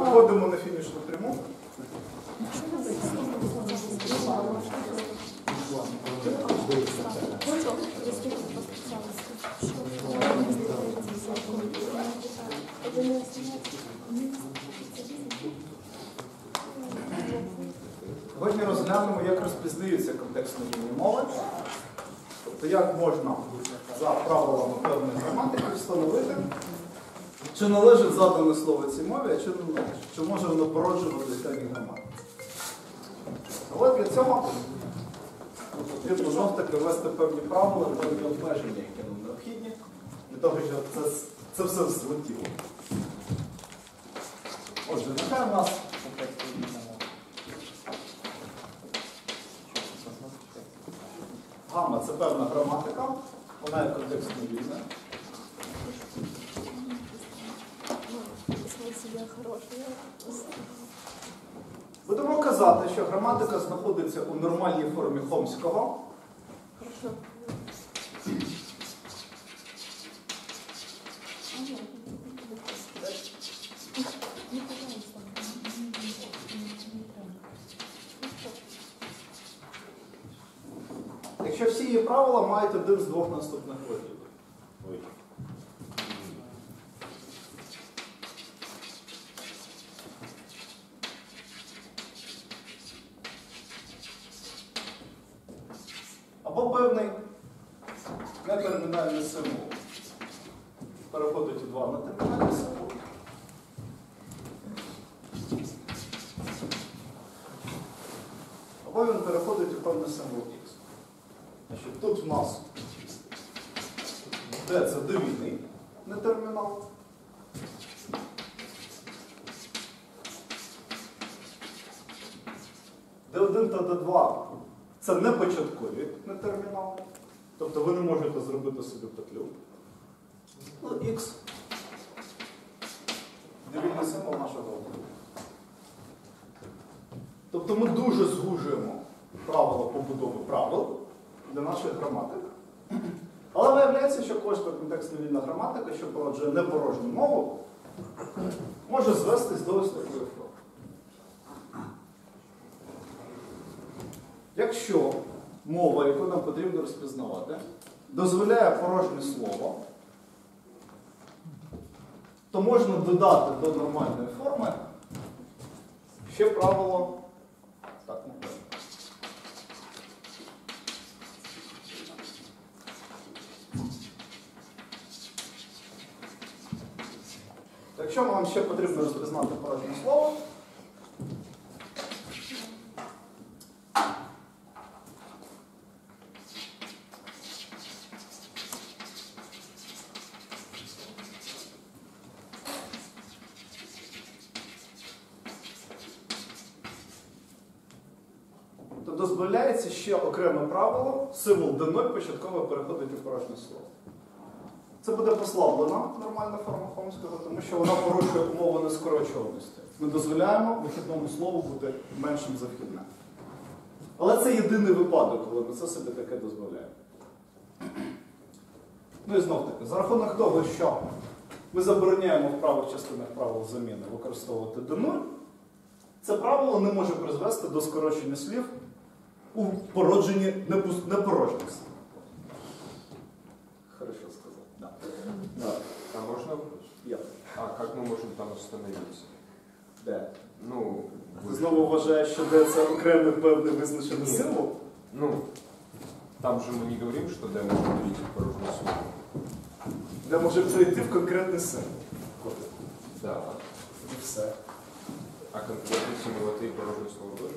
Виходимо на фінішну пряму. Сьогодні розглянемо, як розпізнаються контекстні рівні мови. Тобто, як можна за правилами певної граматики встановити, чи належить задане слово цій мові, а чи не належить, чи може воно породжувати певні граматики. Але для цього потрібно знов таки ввести певні правила, певні обмеження, які нам необхідні, для того, щоб це, це все злетіло. Отже, нехай у нас. Гамма це певна граматика, вона є контекстно вільна. Будемо казати, що граматика знаходиться у нормальній формі Хомського. Якщо всі її правила один з двох наступних видів. Ой. Або певний нетермінальний символ. Переходить у два на термінальний символ. Або він переходить у певний символ X. Значить, тут в нас D це довільний не термінал. D1 та D2 це не початкові не термінал. Тобто ви не можете зробити собі петлю. Ну, X. Довільний символ нашого алгоритму. Тобто ми дуже звужуємо правила побудови правил для нашої граматики. Але виявляється, що кожна контекстно вільна граматика, що породжує непорожню мову, може звестись до ось такої форми. Якщо мова, яку нам потрібно розпізнавати, дозволяє порожнє слово, то можна додати до нормальної форми ще правило так. Якщо вам ще потрібно розпізнати порожнє слово, то дозволяється ще окреме правило, символ D0 початково переходить у порожнє слово. Це буде послаблена нормальна форма Хомського, тому що вона порушує умови нескорочуваності. Ми дозволяємо вихідному слову бути меншим за вхідне. Але це єдиний випадок, коли ми це собі таке дозволяємо. Ну і знов таки, за рахунок того, що ми забороняємо в правих частинах правил заміни використовувати D0, це правило не може призвести до скорочення слів у породженні непус- непорожніх слів. Хорошо сказав. Да. Да. А можно вопрос? Я. А как мы можем там остановиться? Де? Ну, Ти вы- знову вважаєш, що де це окремий певний визначений Ні. символ? ну, там же мы не говорим, что D можно перейти в порожнее слово. Де може перейти в конкретний символ. Да. І все. А конкретный символ это и порожнее слово тоже?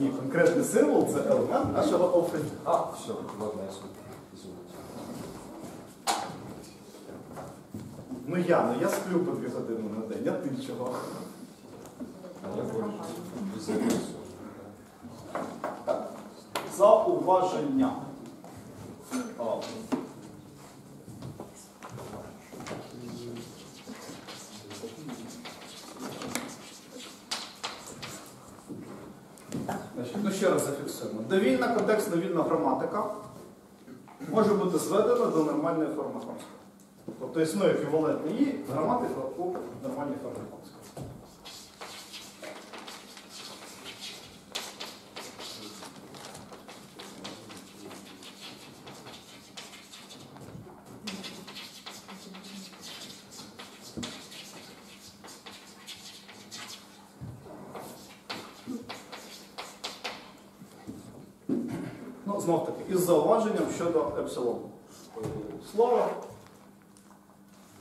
Ні, конкретний символ це елемент нашого алфавіту. А, все, ладно, я. Извините. Ну я, ну я сплю по дві години на день, а ти чого? А я всё. Зауваження. О. Значить, ну ще раз зафіксуємо. Довільна контекстно вільна граматика може бути зведена до нормальної форми хамського. Тобто існує еквівалентний її граматика у нормальній формі хамського. Ну, знов таки, із зауваженням щодо епсилон слова.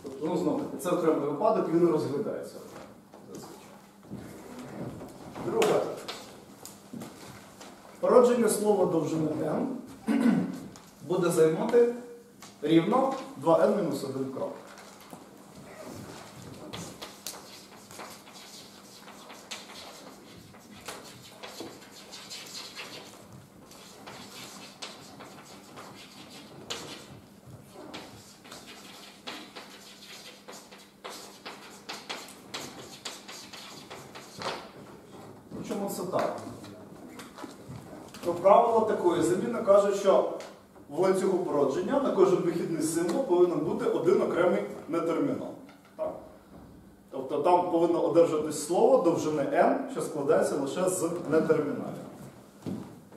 Тобто, ну, знову це окремий випадок, він розглядається. зазвичай. Друге. Породження слова довжини n буде займати рівно 2n-1 крок. Чому це так? Ну, правило такої заміни каже, що в ланцюгу породження на кожен вихідний символ повинен бути один окремий нетермінал. Так? Тобто там повинно одержатись слово довжини n, що складається лише з нетерміналів.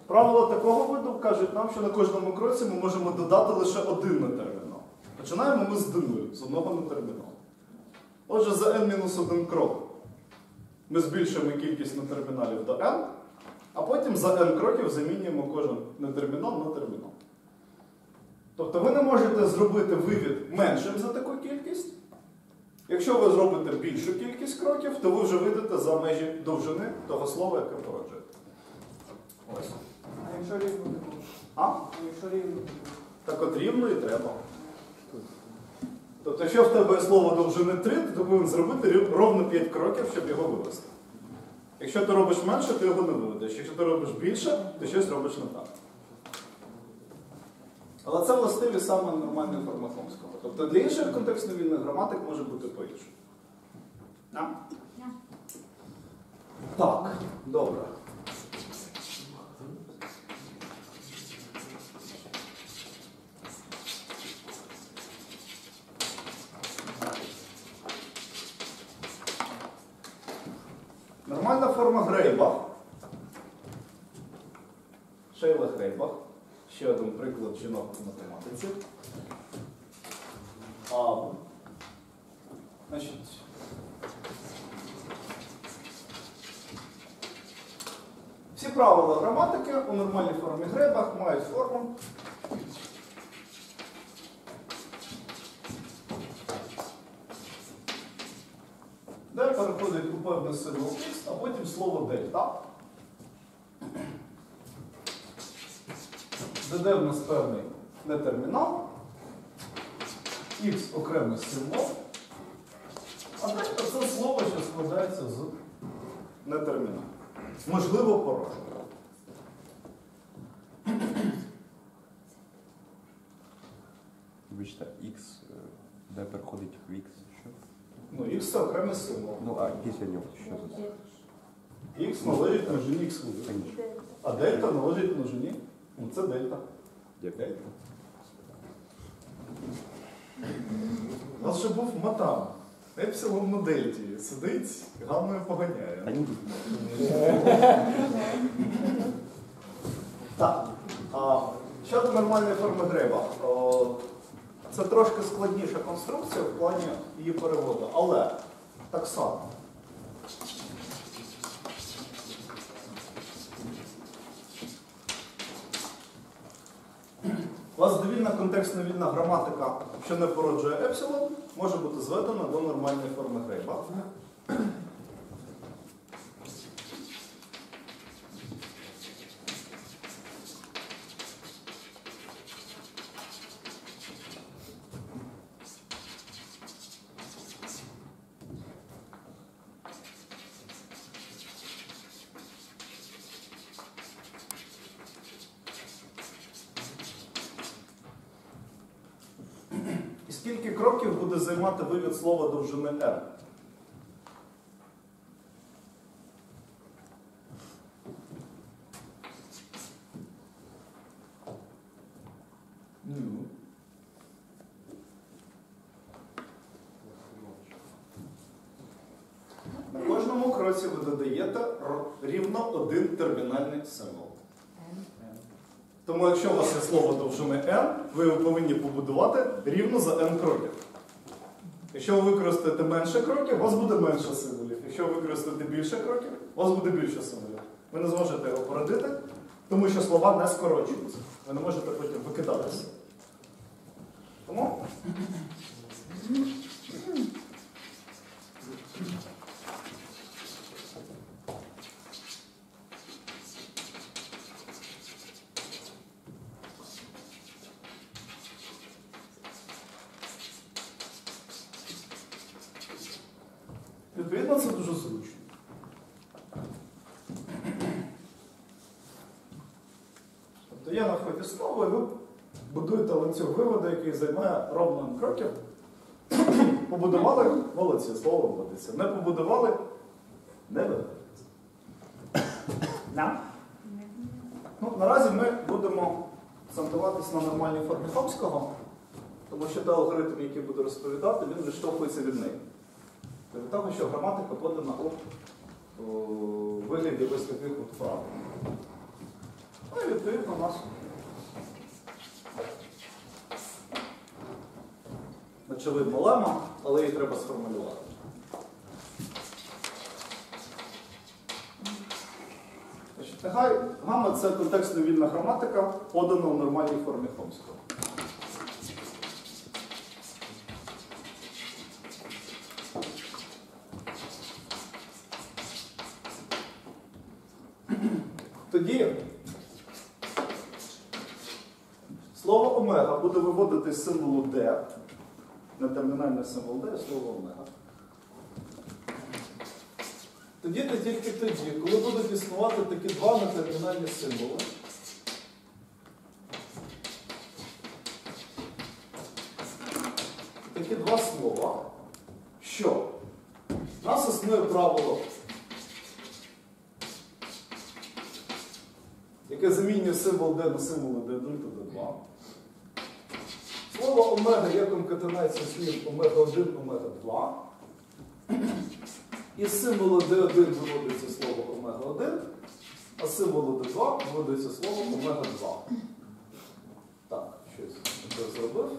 Правило такого виду кажуть нам, що на кожному кроці ми можемо додати лише один нетермінал. Починаємо ми з дину, з одного нетерміналу. Отже, за n-1 крок ми збільшуємо кількість нетерміналів до n, а потім за n кроків замінюємо кожен нетермінал на термінал. Тобто ви не можете зробити вивід меншим за таку кількість. Якщо ви зробите більшу кількість кроків, то ви вже вийдете за межі довжини того слова, яке породжуєте. Ось. А якщо рівно? А? А якщо рівно? Так от рівно і треба. Тобто, якщо в тебе слово довжини 3, то ти повинен зробити ровно 5 кроків, щоб його вивести. Якщо ти робиш менше, ти його не виведеш. Якщо ти робиш більше, ти щось робиш не так. Але це властиві саме нормальної форми Хомського. Тобто для інших контекстно-вільних граматик може бути по-іншому. А? Так, добре. Нормальна форма Грейбах. Шейла Грейбах. Ще один приклад жінок в математиці. А, значить, всі правила граматики у нормальній формі Грейбах мають форму. Де переходить у певний символ X, а потім слово дельта. ДД в нас певний нетермінал, X окремий символ, а дельта це слово, що складається з нетерміналу. Можливо, порожньо. Вибачте, X, е, де переходить в X, що? Ну, X це окремий символ. Ну, а після нього що за це? X належить множині X Та. А дельта належить множині. Ну, це дельта. Дельта. У нас ще був матан. Епсилон на дельті. Сидить, гаммою Та поганяє. Так. А, щодо нормальної форми гриба. Це трошки складніша конструкція в плані її переводу, але так само. У вас довільна контекстно-вільна граматика, що не породжує епсилон, може бути зведена до нормальної форми гриба. Скільки кроків буде займати вивід слова довжини R? Ну. На кожному кроці ви додаєте рівно один термінальний символ. Тому якщо у вас є слово довжини n, ви його повинні побудувати рівно за n кроків. Якщо ви використаєте менше кроків, у вас буде менше символів. Якщо ви використаєте більше кроків, у вас буде більше символів. Ви не зможете його породити, тому що слова не скорочуються. Ви не можете потім викидатися. Тому відповідно це дуже зручно. Тобто є на вході слово, і ви будуєте ланцюг виводу, який займає ровно кроків. Побудували молодці, слово вводиться. Не побудували, не виводиться. На. Ну, наразі ми будемо акцентуватись на нормальній формі Хомського, тому що той алгоритм, який буду розповідати, він відштовхується від неї. Від що граматика подана у, у вигляді ось таких от правил. Ну і відповідно у нас очевидна лема, але її треба сформулювати. Нехай гамма це контекстно вільна граматика, подана в нормальній формі Хомського. Тоді слово омега буде виводити з символу D, не термінальний символ D, слово омега. Тоді та тільки тоді, коли будуть існувати такі два нетермінальні символи. Такі два слова, що в нас існує правило яке замінює символ D на символи D1 та D2. Слово омега є конкатенація слів омега-1, омега-2. Із символу D1 виводиться слово омега-1, а з символу D2 виводиться слово омега-2. Так, щось я зробив.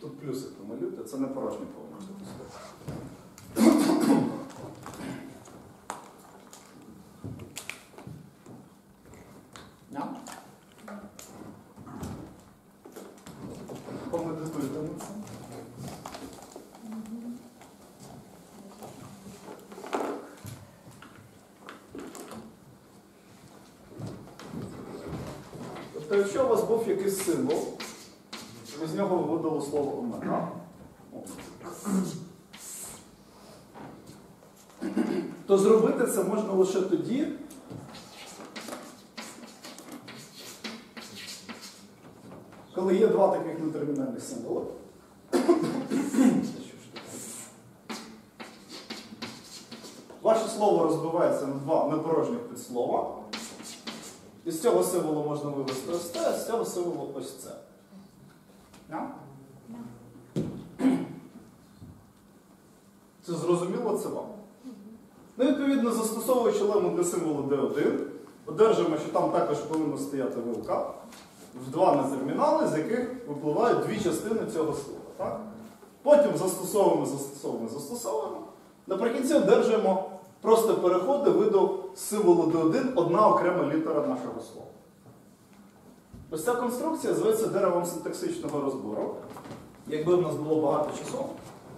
Тут плюсик помалюйте, це не порожній повністю. Ням? Помедитуйте на це. Тобто, якщо у вас був якийсь символ, ви з нього виводили слово омега. То зробити це можна лише тоді, коли є два таких нетермінальних символи. Ваше слово розбивається на два непорожніх підслова. Із цього символу можна вивести ось це, а з цього символу ось це. Я? Це зрозуміло це вам? Ну, відповідно, застосовуючи лему для символу D1, одержуємо, що там також повинна стояти вилка в два нетермінали, з яких випливають дві частини цього слова. Так? Потім застосовуємо, застосовуємо, застосовуємо. Наприкінці одержуємо просто переходи виду символу D1 одна окрема літера нашого слова. Ось ця конструкція зветься деревом синтаксичного розбору. Якби в нас було багато часу,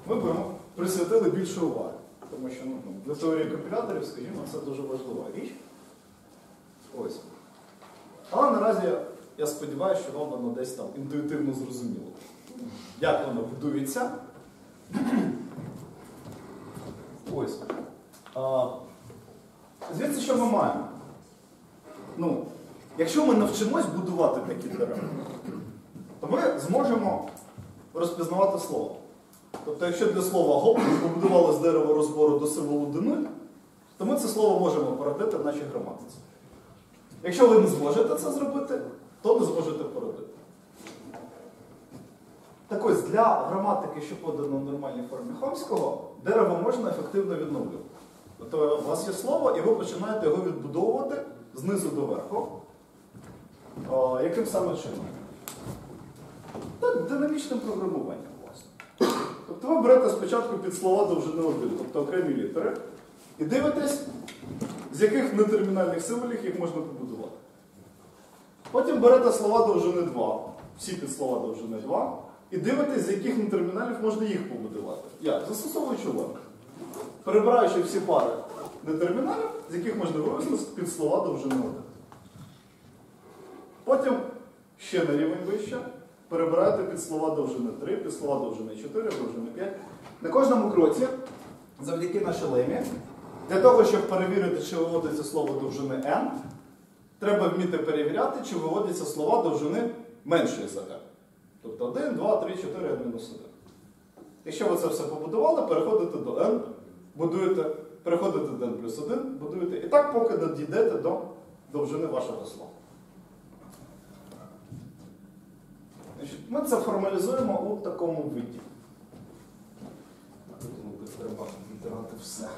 ми б присвятили більше уваги. Тому що ну, для теорії компіляторів, скажімо, це дуже важлива річ. Ось. Але наразі я сподіваюся, що вам воно десь там інтуїтивно зрозуміло. Як воно будується. Ось. Звідси, що ми маємо? Ну, якщо ми навчимось будувати такі дерева, то ми зможемо розпізнавати слово. Тобто, якщо для слова гоп побудували з дерева розбору до символу D0, то ми це слово можемо породити в нашій граматиці. Якщо ви не зможете це зробити, то не зможете породити. Так ось, для граматики, що подано в нормальній формі Хомського, дерево можна ефективно відновлювати. Тобто у вас є слово, і ви починаєте його відбудовувати знизу до верху. О, яким саме чином? Та динамічним програмуванням, власне. Тобто ви берете спочатку під слова довжини 1, тобто окремі літери, і дивитесь, з яких нетермінальних символів їх можна побудувати. Потім берете слова довжини 2, всі підслова довжини 2, і дивитесь, з яких нетерміналів можна їх побудувати. Як? Застосовуючи логіку. Перебираючи всі пари нетерміналів, з яких можна вивести під слова довжини 1. Потім ще на рівень вище. Перебираєте під слова довжини 3, під слова довжини 4, довжини 5. На кожному кроці, завдяки нашій лемі, для того, щоб перевірити, чи виводиться слово довжини n, треба вміти перевіряти, чи виводяться слова довжини меншої за n. Тобто 1, 2, 3, 4, 1 мінус 1. Якщо ви це все побудували, переходите до n, будуєте, переходите до n плюс 1, будуєте. І так, поки не дійдете до довжини вашого слова. Ми це формалізуємо у такому виді. Треба витирати все.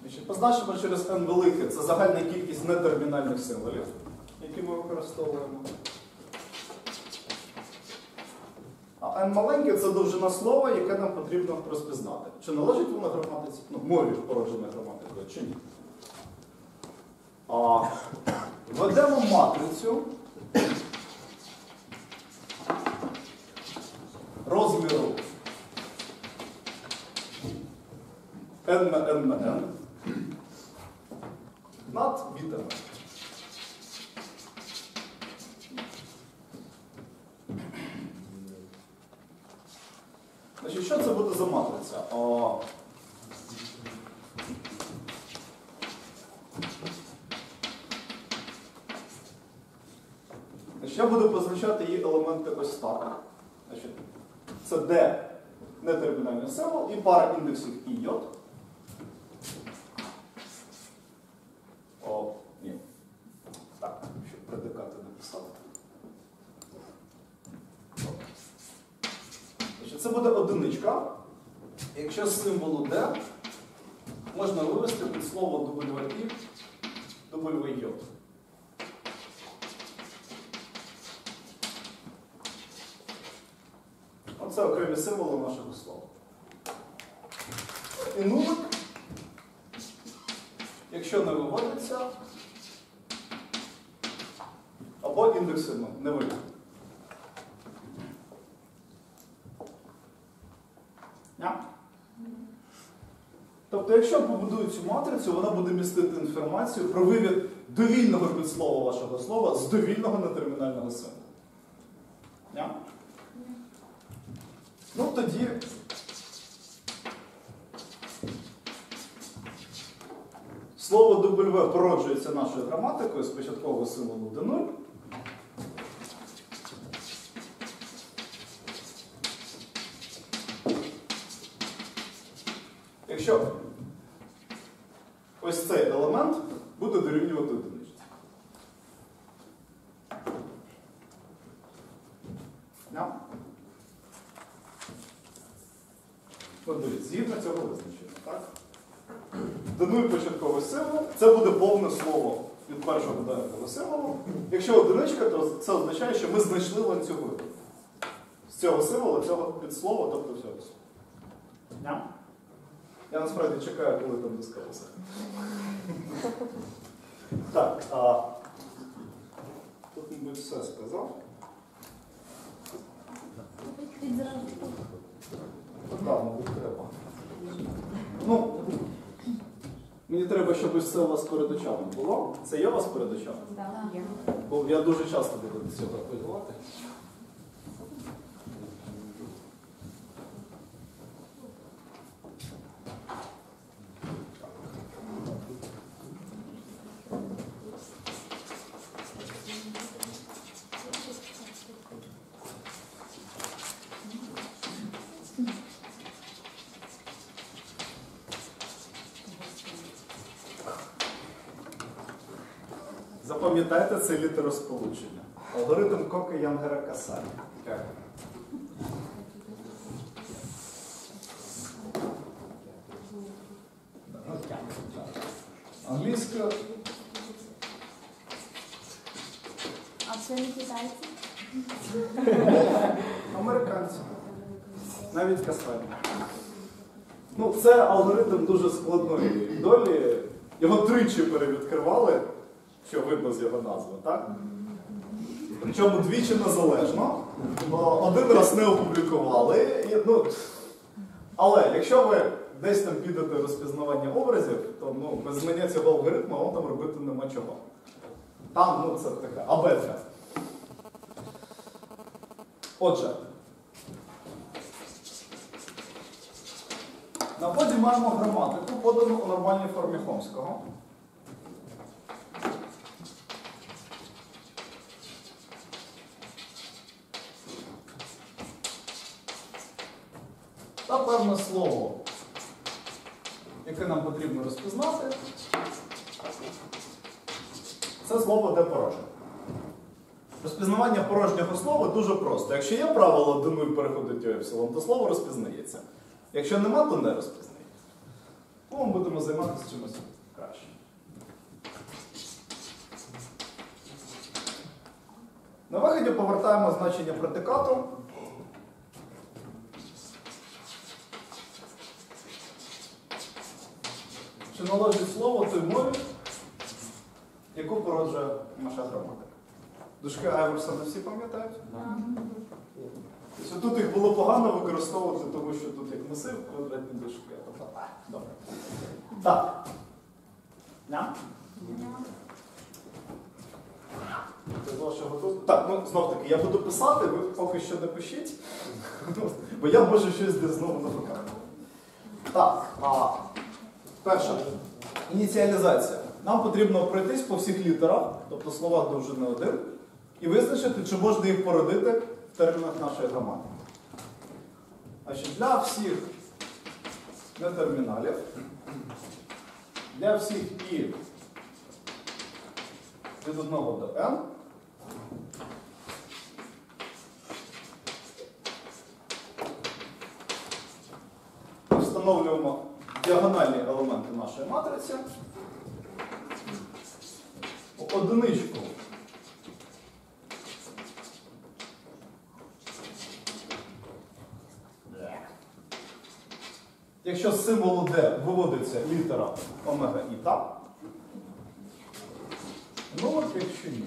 Значить, Позначимо через n велике це загальна кількість нетермінальних символів, які ми використовуємо. А n маленьке це довжина слова, яке нам потрібно розпізнати. Чи належить воно граматиці? Ну, мові породженої граматикою, чи ні? А, введемо матрицю розміру n на n на n над бітами. Значить, що це буде за матриця? О, Значить, я буду позначати її елементи ось так. Значить, це D нетермінальний символ і пара індексів і J. О, ні. Так, щоб предикати написати. Значить, це буде одиничка. Якщо з символу D можна вивести під слово WI, WJ. Оце окремі символи нашого слова. І нулик, якщо не виводиться, або індекси не виводять. Ня? Тобто, якщо побудую цю матрицю, вона буде містити інформацію про вивід довільного підслова вашого слова з довільного нетермінального символу. Ня? Ну тоді. Слово W породжується нашою граматикою з початкового символу D0. Якщо ось цей елемент буде дорівнювати одиничці. Yeah. Ну, дивіться, згідно цього визначення, так? Данує початковий символ, це буде повне слово від першого до символу. Якщо одиничка, то це означає, що ми знайшли ланцюги з цього символу, цього підслова, тобто всього. Yeah. Я насправді чекаю, коли там дискалося. Так, а, тут, мабуть, все сказав. Так, мабуть, треба. Ну, мені треба, щоб все це у вас перед очами було. Це є у вас перед очами? Бо я дуже часто буду до цього апелювати. Це літеросполучення. Алгоритм кока янгера касарі Так. Англійська А це не китайці? американці. Навіть касарі. Ну, це алгоритм дуже складної долі. Його тричі перевідкривали, що видно з його назви, так? Причому двічі незалежно. Один раз не опублікували. І, ну, але якщо ви десь там підете розпізнавання образів, то ну, без знання цього алгоритму вам там робити нема чого. Там, ну, це таке абетка. Отже, на вході маємо граматику, подану у нормальній формі Хомського. Певне слово, яке нам потрібно розпізнати, це слово де порожнє. Розпізнавання порожнього слова дуже просто. Якщо є правило до нуль переходить епсилон, то слово розпізнається. Якщо нема, то не розпізнається. Тому ми будемо займатися чимось краще. На виході повертаємо значення предикату. Чи належить слово той мові, яку породжує наша граматика? Дужки Айверсона всі пам'ятають? Тобто тут їх було погано використовувати, тому що тут як масив квадратні дужки. Добре. Так. Дозволу? Так, ну знов таки, я буду писати, ви поки що не пишіть, бо я можу щось десь знову напекати. Так, а, перше. Ініціалізація. Нам потрібно пройтись по всіх літерах, тобто словах довжини один, і визначити, чи можна їх породити в термінах нашої граматики. Значить, для всіх нетерміналів, для всіх і від 1 до n, встановлюємо діагональні елементи нашої матриці. Одиничку Якщо з символу D виводиться літера омега і та, ну от якщо ні.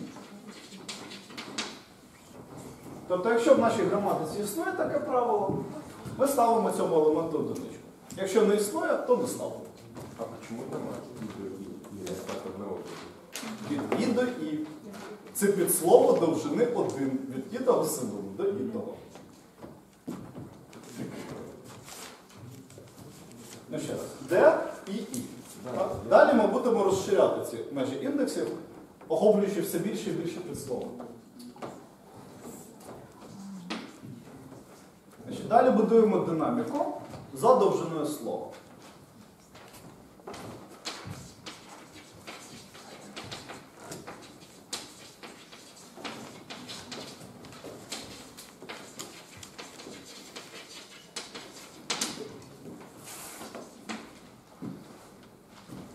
Тобто, якщо в нашій граматиці існує таке правило, ми ставимо цьому елементу одиничку. Якщо не існує, то не ставимо. А от одного? Від і до і. Це підслово довжини один. Від ідого символу до ідого. Ну ще раз. Де і і. Так? Далі ми будемо розширяти ці межі індексів, охоплюючи все більше і більше підслова. Значить, далі будуємо динаміку за довжиною слова.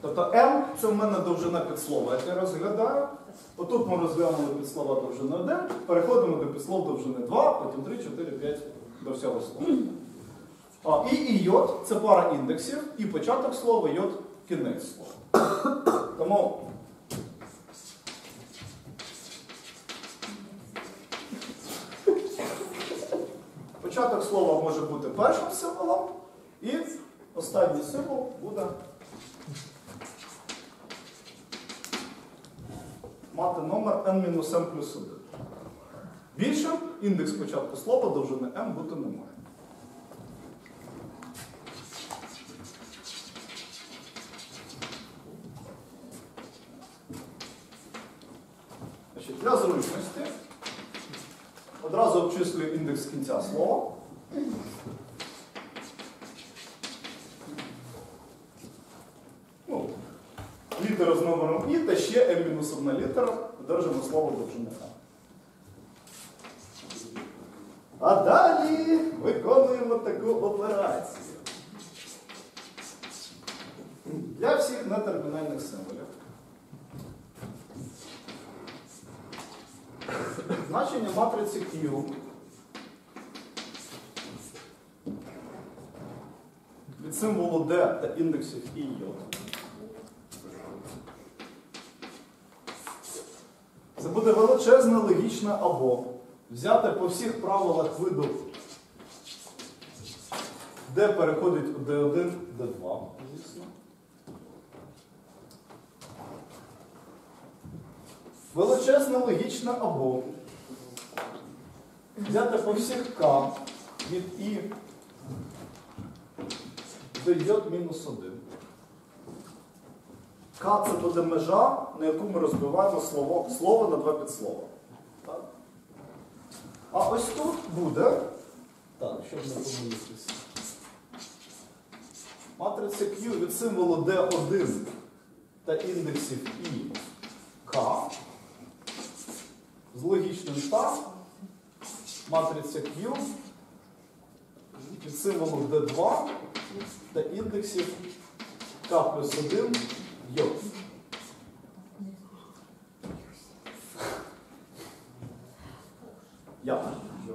Тобто m це в мене довжина підслова, як я розглядаю. Отут ми розглянули підслова довжини 1, переходимо до підслов довжини 2, потім 3, 4, 5 до всього слова. А, і і йод це пара індексів, і початок слова, йод кінець слова. Тому початок слова може бути першим символом, і останній символ буде мати номер n-m плюс 1. Більше індекс початку слова довжини m бути не може. Значить, для зручності одразу індекс кінця слова. Ну, літера з номером І та ще m-1 літера Держимо слово довжини А. А далі виконуємо таку операцію. Для всіх нетермінальних символів. Значення матриці Q від символу D та індексів І і Це буде величезне логічне або взяти по всіх правилах виду, де переходить у D1, D2, звісно. Величезне логічне або взяти по всіх К від І до J мінус 1. К це буде межа, на яку ми розбиваємо слово, слово на два підслова. Так? А ось тут буде. Так, щоб не помилитися. Матриця Q від символу D1 та індексів І К з логічним та матриця Q від символу D2 та індексів К плюс 1 J. Я.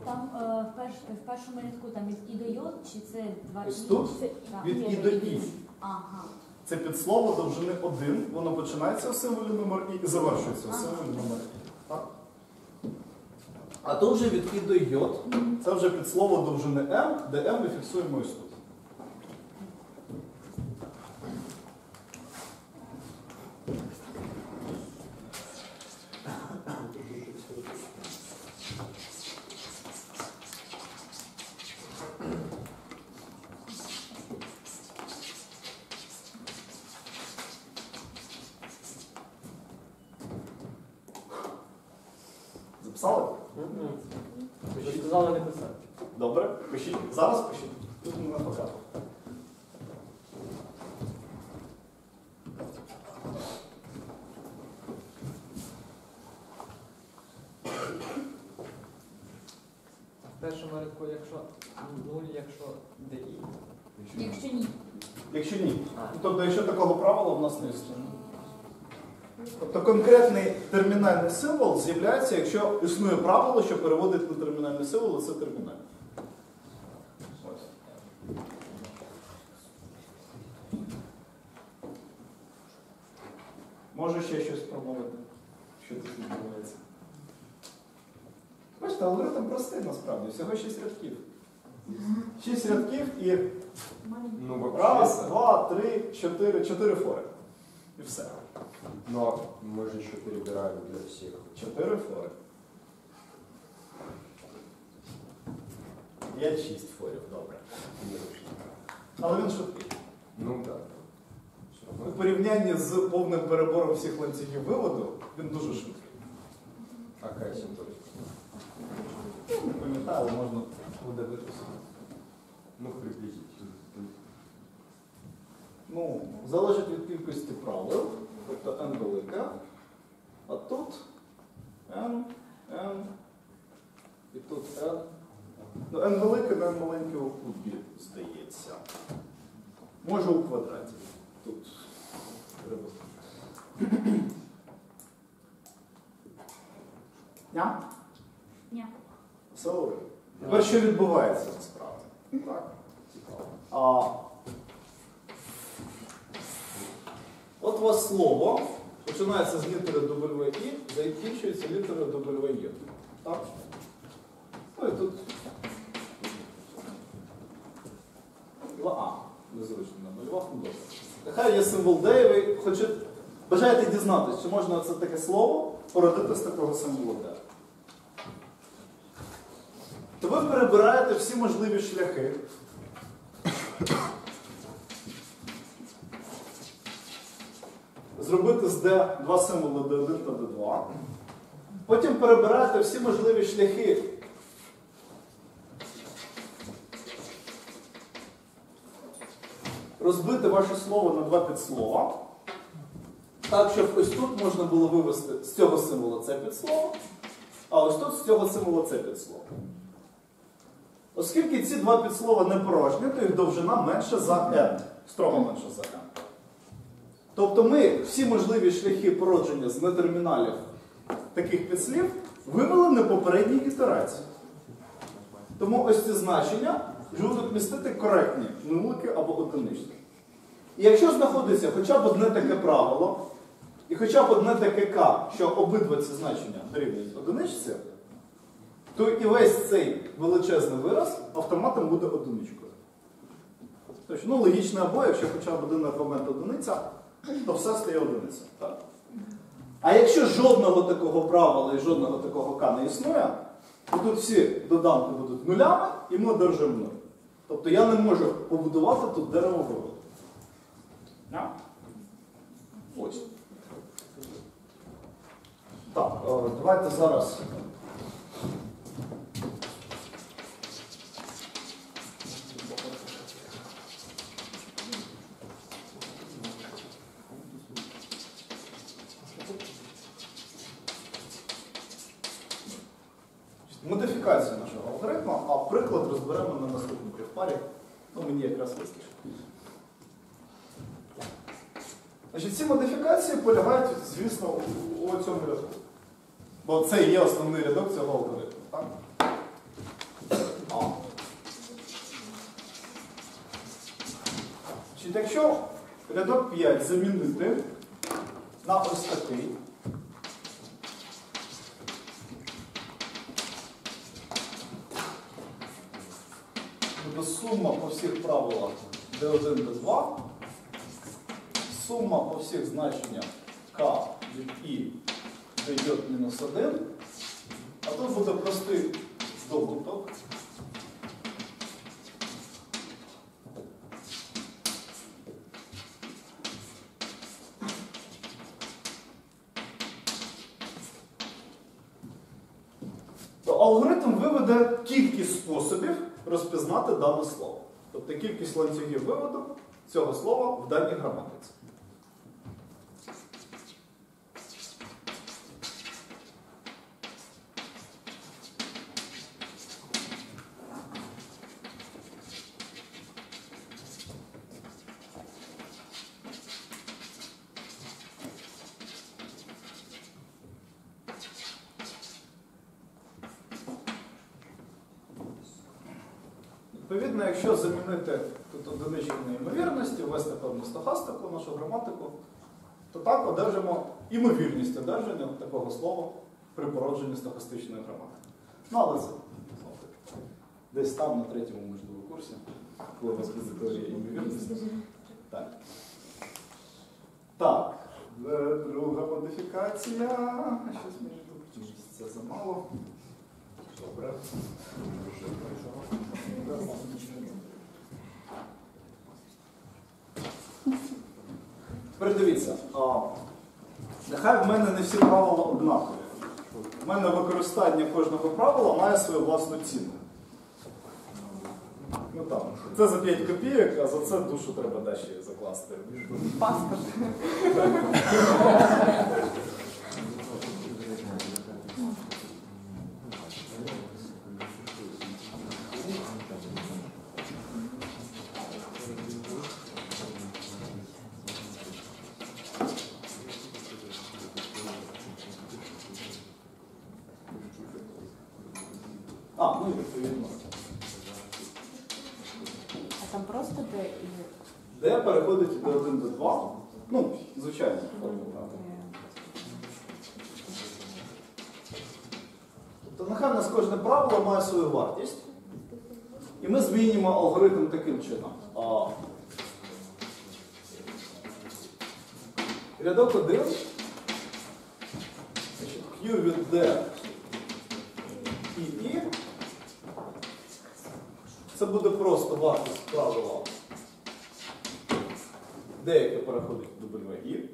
Там е, в, перш, в першому рядку там від і до йод, чи це два Ось і? тут Це- так, від і до і. Ага. Це підслово довжини 1, воно починається у символі номер і і завершується у символі номер і. А то вже відхід до йод, це вже підслово довжини m, де m ми фіксуємо ось тут. Записали? Ви сказали не писати. Добре, пишіть. Зараз пишіть. Тут не на фото. В першому рядку, якщо нуль, якщо ДІ. Якщо ні. Якщо ні. А. Тобто, якщо такого правила в нас не існує. Тобто конкретний термінальний символ з'являється, якщо існує правило, що переводить на термінальний символ, це термінальний. Ось. Може ще щось промовити, що тут відбувається. Бачите, алгоритм простий насправді, всього 6 рядків. 6 рядків і Ну, Раз, два, три, чотири, чотири фори. І все. Но мы же еще перебираем для всех. Чотири фори. Є шість форів, добре. Але він швидкий. Ну да. Все У порівнянні з повним перебором всіх ланцюгів виводу, він дуже швидкий. А Кайсин тоже. Не пам'ятаю, але можна. Ну, приблизительно. Ну, залежить від кількості правил, тобто n велика. А тут n, n, і тут n. Ну, n велике, n маленьке у кубі, здається. Може у квадраті. Тут треба. Ня? Ні. Все. Тепер що відбувається насправді? Так? От у вас слово починається з літери W і закінчується літерою W є. Так? Ну і тут. А. Незручно намалював, ну добре. Нехай є символ D, і ви хочете, бажаєте дізнатися, чи можна це таке слово породити з такого символу D. То ви перебираєте всі можливі шляхи. Зробити з D два символи D1 та D2. Потім перебираєте всі можливі шляхи. Розбити ваше слово на два підслова. так, щоб ось тут можна було вивести з цього символа це підслово, а ось тут з цього символа це підслово. Оскільки ці два підслова не порожні, то їх довжина менша за n, строго менша за n. Тобто ми всі можливі шляхи породження з нетерміналів таких підслів вивели на попередній ітерації. Тому ось ці значення будуть містити коректні нулики або одиничні. І якщо знаходиться хоча б одне таке правило, і хоча б одне таке К, що обидва ці значення дорівнюють одиничці, то і весь цей величезний вираз автоматом буде одиничкою. Тобто, ну, логічно або, якщо хоча б один аргумент одиниця, то все стає одиниця. Так? А якщо жодного такого правила і жодного такого К не існує, то тут всі доданки будуть нулями, і ми одержуємо нуль. Тобто я не можу побудувати тут дерево виводу. Ось. Так, е, давайте зараз. Модифікацію нашого алгоритму, а приклад розберемо на наступній півпарі. Ну, мені якраз вистачить. Значить, ці модифікації полягають, звісно, у, у цьому рядку. Бо це є основний рядок цього алгоритму. Так? А. Значить, якщо рядок 5 замінити на ось такий, тобто сума по всіх правилах D1, D2 сума по всіх значеннях k від і дає мінус 1, а тут буде простий добуток. То алгоритм виведе кількість способів розпізнати дане слово. Тобто кількість ланцюгів виводу цього слова в даній граматиці. Відповідно, якщо замінити тут одиничні неймовірності, ввести певну стохастику, нашу граматику, то так одержимо імовірність одержання такого слова при породженні стохастичної граматики. Ну, але це десь там на третьому, можливо, курсі, коли у вас буде імовірності. Так. Так, е, друга модифікація. Щось мені тут це замало. Добре. Тепер дивіться, а, нехай в мене не всі правила однакові. У мене використання кожного правила має свою власну ціну. Ну там, це за 5 копійок, а за це душу треба далі закласти. Паспорт. А, ну і відповідно. А там просто де і Де переходить до 1 до 2? Ну, звичайно, формула. Тобто нехай в нас кожне правило має свою вартість. І ми змінюємо алгоритм таким чином. Рядок 1. Q від D і I. Це буде просто вартість правила деяке переходить до WI.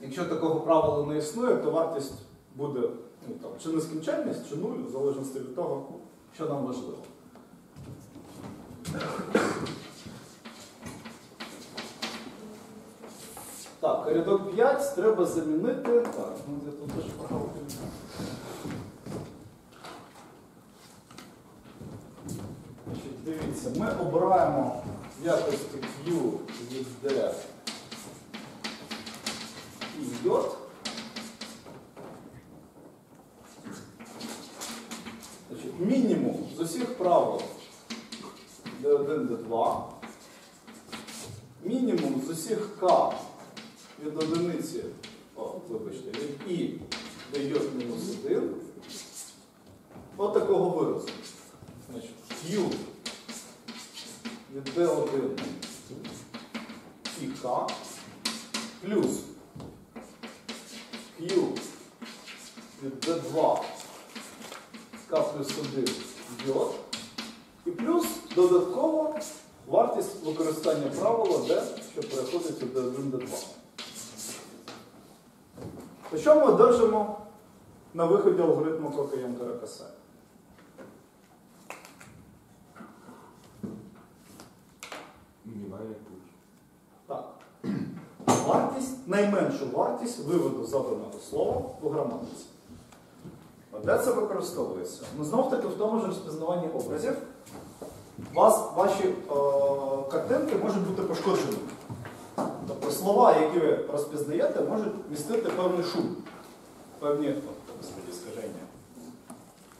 Якщо такого правила не існує, то вартість буде ну, там, чи нескінченність, чи нуль, в залежності від того, що нам важливо. Так, рядок 5 треба замінити. Так, ну я тут теж прогав. Дивіться, ми обираємо в якості Q від D і J. Значить, мінімум з усіх правил D1, D2. Мінімум з усіх К від одиниці, о, вибачте, від І мінус 1. От такого виразу. Значить, Q від D1 і К плюс Q від D2 К плюс 1 J і плюс додатково вартість використання правила D, що переходить від D1 до 2. То що ми одержимо на виході алгоритму Кокаєнка Ракасе? Минимальный путь. Так. Вартість, найменшу вартість виводу заданого слова у граматиці. Де це використовується? Ну, знов таки в тому ж розпізнаванні образів вас, ваші е, картинки можуть бути пошкоджені. Тобто слова, які ви розпізнаєте, можуть містити певний шум, певні господи, скаження,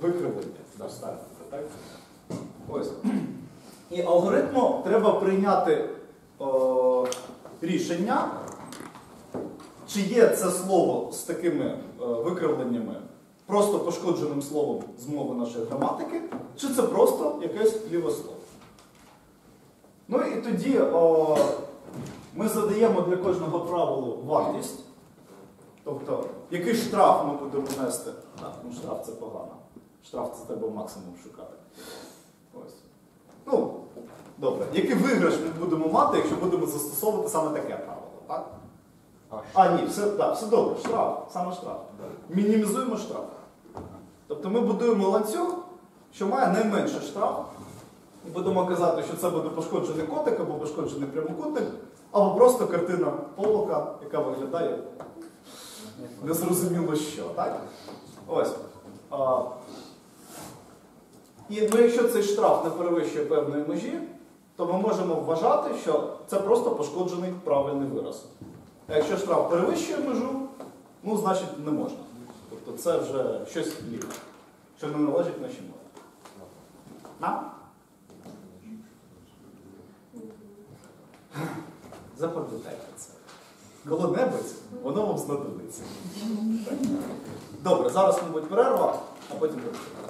викривлення. Достатньо, так? Ось. І алгоритму треба прийняти о, рішення, чи є це слово з такими е, викривленнями, просто пошкодженим словом з мови нашої граматики, чи це просто якесь ліве слово. Ну і тоді о, ми задаємо для кожного правилу вартість. Тобто, який штраф ми будемо нести. Так, ну штраф це погано. Штраф це треба максимум шукати. Ось. Ну, добре. Який виграш ми будемо мати, якщо будемо застосовувати саме таке правило, так? А, ні, все, так, все добре, штраф, саме штраф. Мінімізуємо штраф. Тобто ми будуємо ланцюг, що має найменший штраф. І будемо казати, що це буде пошкоджений котик або пошкоджений прямокутник, або просто картина полока, яка виглядає незрозуміло що. Так? Ось. А, і ну, якщо цей штраф не перевищує певної межі, то ми можемо вважати, що це просто пошкоджений правильний вираз. А якщо штраф перевищує межу, ну, значить не можна. Тобто це вже щось ліве, що не належить нашій мові. На? Запам'ятайте це. Коли-небудь воно вам знадобиться. Добре, зараз, мабуть, перерва, а потім продовжуємо.